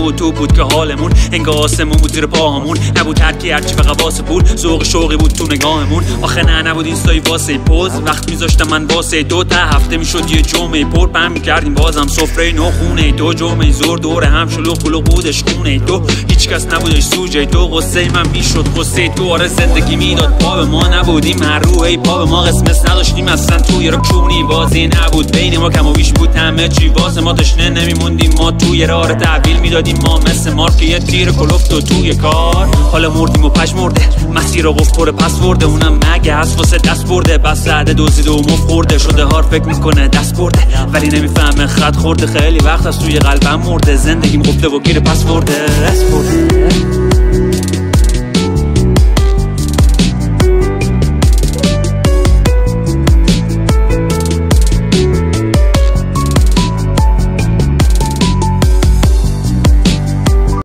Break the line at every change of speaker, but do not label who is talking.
تو تو بود که حالمون انگار آسمون بود زیر پاهمون نبود هر کی هرچی فقط واسه پول. ذوق شوقی بود تو نگاهمون. آخه نه نبود اینستای واسه پوز. وقت میذاشتم من واسه دو تا. هفته می‌شد یه جمعه پر پم می‌کردیم بازم. سفره نو خونه دو جمعه زور. دور هم شلوغ کلوغ بودش خونه تو هیچکس نبودش سوجه تو قصه من می‌شد قصه تو آره زندگی می‌داد. پا به ما نبودیم. هر رو ای پا به ما قسمت نداشتیم. اصلا توی رو کونی بازی نبود. بین ما کم و بیش بود. همه چی واسه ما تشنه نمیموندیم. ما توی راه تحویل می‌دادیم ما مثل مار که یه تیر کلفت و توی کار. حالا مردیم و پش مرده مسیر رو گفت پر پس برده اونم مگه هست واسه دست برده؟ بس سعده دوزیده و مف خورده. شده هار فکر می‌کنه دست برده ولی نمی‌فهمه خط خورده. خیلی وقت از توی قلبم مرده. زندگیم گفته و گیر پس برده